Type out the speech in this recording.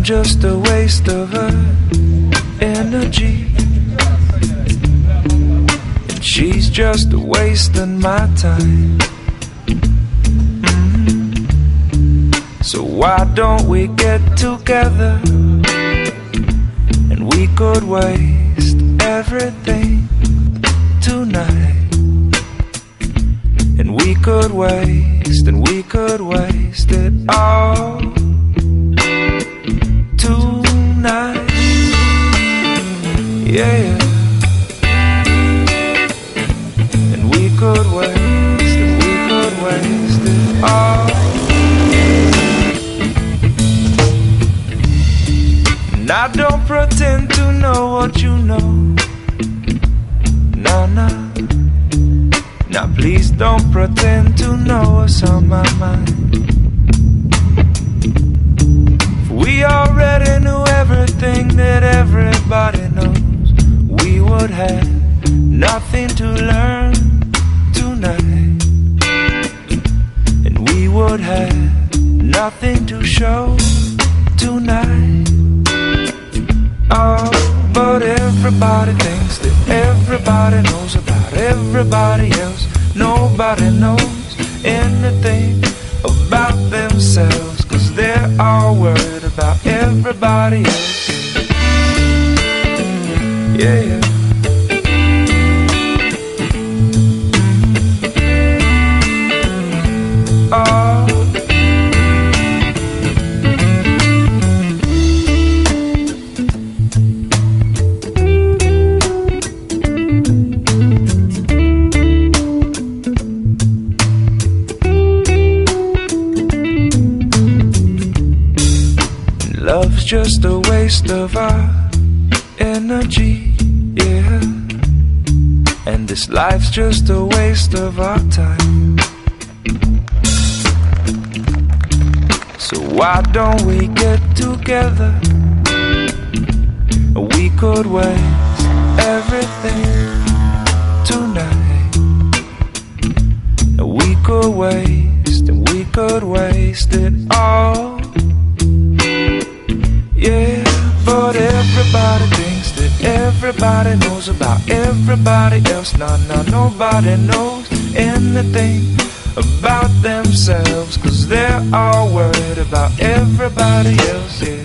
I'm just a waste of her energy. And she's just wasting my time. So why don't we get together and we could waste everything tonight? And we could waste, and we could waste it all tonight. Yeah. And we could waste, and we could waste it all. And I don't pretend to know what you know. Nah, nah. Now please don't pretend to know what's on my mind. We already knew everything that everybody knows. We would have nothing to learn tonight. And we would have nothing to show tonight. Oh, but everybody thinks that everybody knows about everybody else. Nobody knows anything about themselves, cause they're all worried about everybody else. Yeah, yeah. Waste of our energy, yeah. And this life's just a waste of our time. So why don't we get together? We could waste everything tonight. We could waste, and we could waste it all. Everybody knows about everybody else. Now, now, nobody knows anything about themselves. Cause they're all worried about everybody else. Yeah.